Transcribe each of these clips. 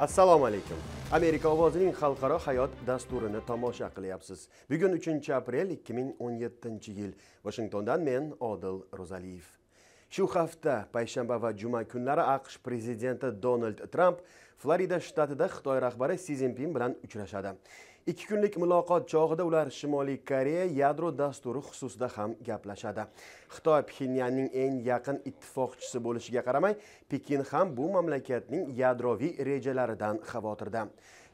assalomu alaykum. Amerika ovozining xalqaro hayot dasturini tomosha qilyapsiz. Bugun 3 aprel 2017 yil. Vashingtondan men odil ro'zaliyev. Shu hafta payshanba va juma kunlari aqsh prezidenti donald tramp florida shtatida xitoy rahbari si zinpin bilan uchrashadi. Ikki kunlik muloqot chog'ida ular shimoliy koreya yadro dasturi xususida ham gaplashadi. Xitoy pxenyanning eng yaqin ittifoqchisi bo'lishiga qaramay pekin ham bu mamlakatning yadroviy rejalaridan xavotirda.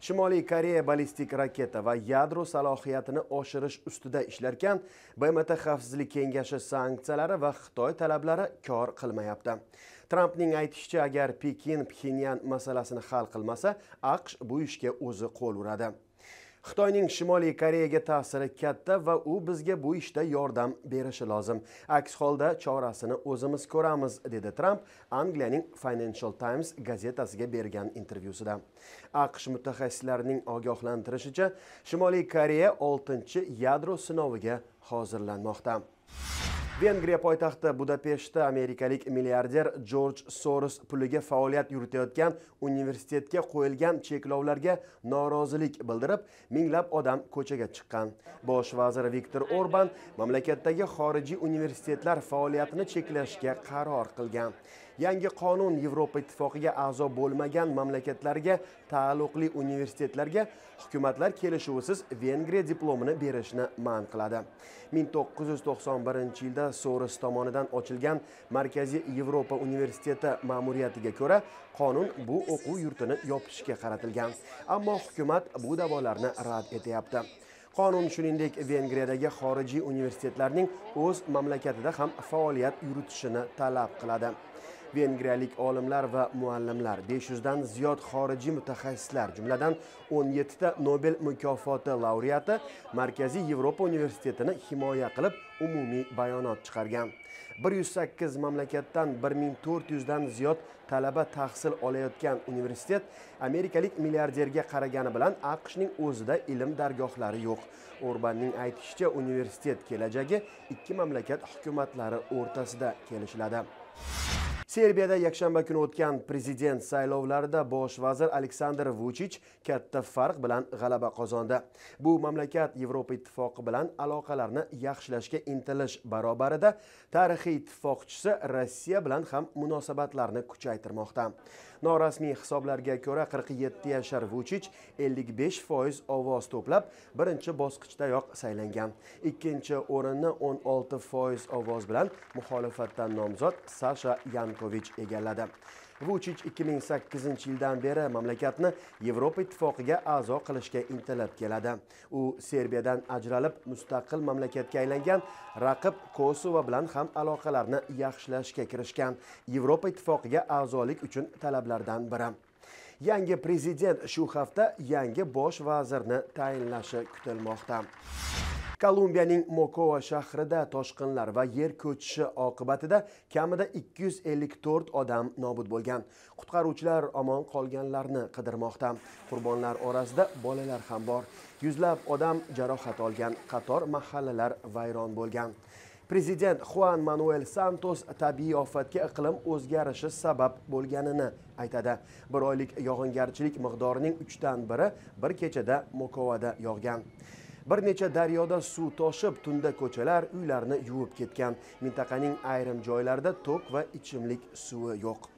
Shimoliy koreya ballistik raketa va yadro salohiyatini oshirish ustida ishlarkan bmt xavfsizlik kengashi sanksiyalari va xitoy talablari kor qilmayapti. Trampning aytishicha agar pekin pxenyan masalasini hal qilmasa aqsh bu ishga o'zi qo'l uradi. Xitoyning shimoliy koreyaga ta'siri katta va u bizga bu ishda yordam berishi lozim. Aks holda chorasini o'zimiz ko'ramiz dedi tramp angliyaning financial times gazetasiga bergan intervyusida. Aqsh mutaxassislarining ogohlantirishicha shimoliy koreya oltinchi yadro sinoviga hozirlanmoqda. Vengriya poytaxti budapeshtda amerikalik milliarder jorj soros puliga faoliyat yuritayotgan universitetga qo'yilgan cheklovlarga norozilik bildirib minglab odam ko'chaga chiqqan. Bosh vazir viktor orban mamlakatdagi xorijiy universitetlar faoliyatini cheklashga qaror qilgan. Yangi qonun yevropa ittifoqiga a'zo bo'lmagan mamlakatlarga taalluqli universitetlarga hukumatlar kelishuvisiz vengriya diplomini berishni man qiladi. 1991 yilda soros tomonidan ochilgan markaziy yevropa universiteti ma'muriyatiga ko'ra qonun bu o'quv yurtini yopishga qaratilgan. Ammo hukumat bu da'volarni rad etyapti. Qonun shuningdek vengriyadagi xorijiy universitetlarning o'z mamlakatida ham faoliyat yuritishini talab qiladi. Vengriyalik olimlar va muallimlar. 500 dan ziyod xorijiy mutaxassislar jumladan 17 ta nobel mukofoti laureati markaziy yevropa universitetini himoya qilib umumiy bayonot chiqargan. 108 mamlakatdan 1400 dan ziyod talaba tahsil olayotgan universitet amerikalik milliarderga qaragani bilan aqshning o'zida ilm dargohlari yo'q. Orbanning aytishicha universitet kelajagi ikki mamlakat hukumatlari o'rtasida kelishiladi. Serbiyada yakshanba kuni o'tgan prezident saylovlarida bosh vazir aleksandr vuchich katta farq bilan g'alaba qozondi. Bu mamlakat yevropa ittifoqi bilan aloqalarni yaxshilashga intilish barobarida tarixiy ittifoqchisi rossiya bilan ham munosabatlarni kuchaytirmoqda. Norasmiy hisoblarga ko'ra 47 yashar vuchich 55 foiz ovoz to'plab birinchi bosqichdayoq saylangan. Ikkinchi o'rinni 16 foiz ovoz bilan muxolifatdan nomzod sasha Yanukovich egalladi. Vuchich 2008 yildan beri mamlakatni yevropa ittifoqiga a'zo qilishga intilib keladi. U serbiyadan ajralib mustaqil mamlakatga aylangan raqib kosovo bilan ham aloqalarni yaxshilashga kirishgan. Yevropa ittifoqiga a'zolik uchun talablardan biri. Yangi prezident shu hafta yangi bosh vazirni tayinlashi kutilmoqda. Kolumbiyaning mokoa shahrida toshqinlar va yer ko'chishi oqibatida kamida 254 odam nobud bo'lgan. Qutqaruvchilar omon qolganlarni qidirmoqda. Qurbonlar orasida bolalar ham bor. Yuzlab odam jarohat olgan qator mahallalar vayron bo'lgan. Prezident xuan manuel santos tabiiy ofatga iqlim o'zgarishi sabab bo'lganini aytadi. Bir oylik yog'ingarchilik miqdorining uchdan biri bir kechada mokovada yog'gan. Bir necha daryoda suv toshib tunda ko'chalar uylarni yuvib ketgan. Mintaqaning ayrim joylarida tok va ichimlik suvi yo'q.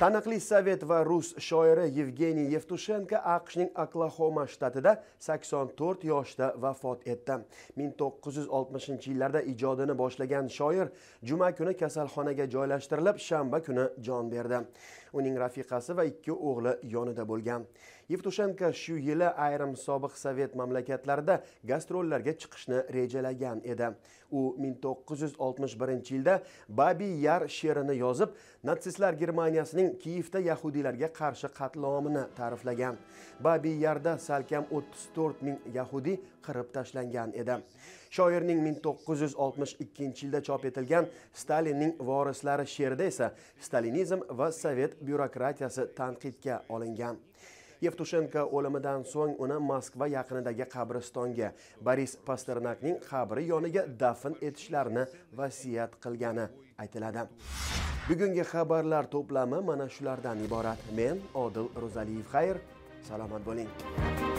Taniqli sovet va rus shoiri yevgeniy yevtushenko aqshning oklahoma shtatida 84 yoshda vafot etdi 1960 yillarda ijodini boshlagan shoir juma kuni kasalxonaga joylashtirilib shanba kuni jon berdi uning rafiqasi va ikki o'g'li yonida bo'lgan yevtushenko shu yili ayrim sobiq sovet mamlakatlarida gastrollarga chiqishni rejalagan edi u 1961 yilda babi yar she'rini yozib natsistlar germaniyasining kiyevda yahudiylarga qarshi qatlomini ta'riflagan. Babi yarda salkam 34 ming yahudiy qirib tashlangan edi. Shoirning 1962 yilda chop etilgan stalinning vorislari she'rida esa stalinizm va sovet byurokratiyasi tanqidga olingan. Yevtushenko o'limidan so'ng uni moskva yaqinidagi qabristonga boris pasternakning qabri yoniga dafn etishlarini vasiyat qilgani aytiladi. Bugungi xabarlar to'plami mana shulardan iborat. Men odil ro'zaliyev xayr salomat bo'ling.